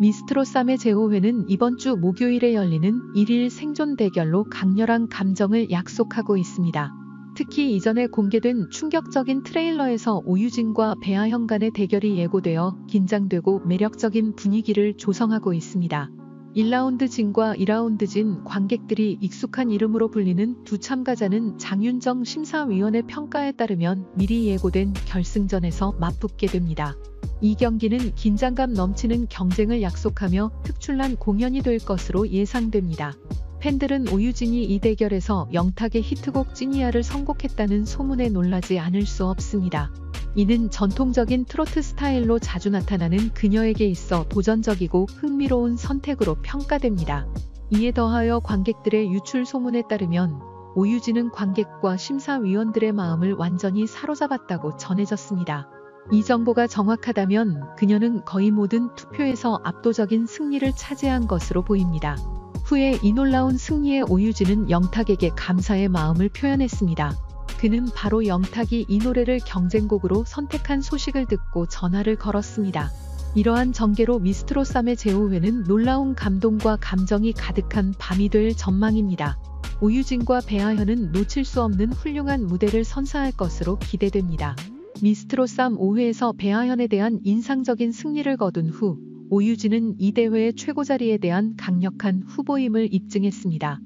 미스트로 쌈의 제5회는 이번 주 목요일에 열리는 1일 생존 대결로 강렬한 감정을 약속하고 있습니다. 특히 이전에 공개된 충격적인 트레일러에서 오유진과 배아현 간의 대결이 예고되어 긴장되고 매력적인 분위기를 조성하고 있습니다. 1라운드 진과 2라운드 진 관객들이 익숙한 이름으로 불리는 두 참가자는 장윤정 심사위원의 평가에 따르면 미리 예고된 결승전에서 맞붙게 됩니다. 이 경기는 긴장감 넘치는 경쟁을 약속하며 특출난 공연이 될 것으로 예상됩니다. 팬들은 오유진이 이 대결에서 영탁의 히트곡 찌니아를 선곡했다는 소문에 놀라지 않을 수 없습니다. 이는 전통적인 트로트 스타일로 자주 나타나는 그녀에게 있어 도전적이고 흥미로운 선택으로 평가됩니다. 이에 더하여 관객들의 유출 소문에 따르면 오유진은 관객과 심사위원들의 마음을 완전히 사로잡았다고 전해졌습니다. 이 정보가 정확하다면 그녀는 거의 모든 투표에서 압도적인 승리를 차지한 것으로 보입니다. 후에 이 놀라운 승리에 오유진은 영탁에게 감사의 마음을 표현했습니다. 그는 바로 영탁이 이 노래를 경쟁곡으로 선택한 소식을 듣고 전화를 걸었습니다. 이러한 전개로 미스트로 쌈의 제5회는 놀라운 감동과 감정이 가득한 밤이 될 전망입니다. 오유진과 배아현은 놓칠 수 없는 훌륭한 무대를 선사할 것으로 기대됩니다. 미스트로 쌈 5회에서 배아현에 대한 인상적인 승리를 거둔 후 오유진은 이 대회의 최고 자리에 대한 강력한 후보임을 입증했습니다.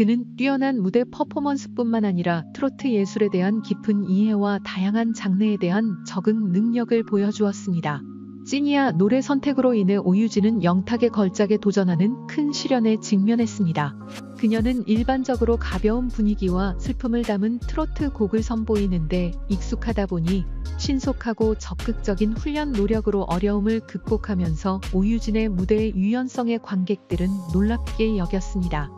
그는 뛰어난 무대 퍼포먼스뿐만 아니라 트로트 예술에 대한 깊은 이해와 다양한 장르에 대한 적응 능력을 보여주었습니다. 찐이야 노래 선택으로 인해 오유진은 영탁의 걸작에 도전하는 큰 시련에 직면했습니다. 그녀는 일반적으로 가벼운 분위기와 슬픔을 담은 트로트 곡을 선보이는데 익숙하다 보니 신속하고 적극적인 훈련 노력으로 어려움을 극복하면서 오유진의 무대의 유연성에 관객들은 놀랍게 여겼습니다.